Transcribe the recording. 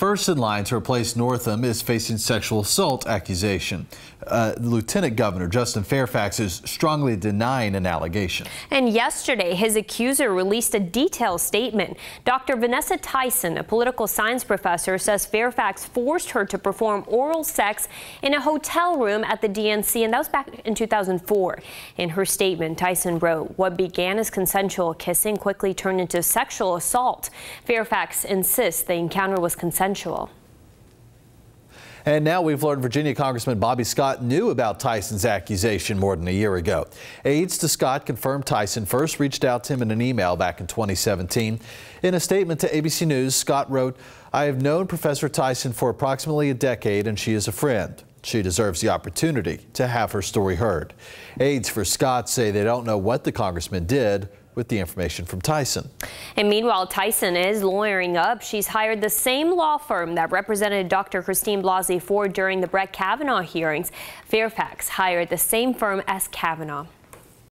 first in line to replace Northam is facing sexual assault accusation. Uh, Lieutenant Governor Justin Fairfax is strongly denying an allegation. And yesterday, his accuser released a detailed statement. Dr. Vanessa Tyson, a political science professor, says Fairfax forced her to perform oral sex in a hotel room at the DNC, and that was back in 2004. In her statement, Tyson wrote, What began as consensual kissing quickly turned into sexual assault. Fairfax insists the encounter was consensual. And now we've learned Virginia Congressman Bobby Scott knew about Tyson's accusation more than a year ago. Aides to Scott confirmed Tyson first reached out to him in an email back in 2017. In a statement to ABC News, Scott wrote, I have known Professor Tyson for approximately a decade and she is a friend. She deserves the opportunity to have her story heard. Aides for Scott say they don't know what the congressman did with the information from Tyson. And meanwhile, Tyson is lawyering up. She's hired the same law firm that represented Dr. Christine Blasey Ford during the Brett Kavanaugh hearings. Fairfax hired the same firm as Kavanaugh.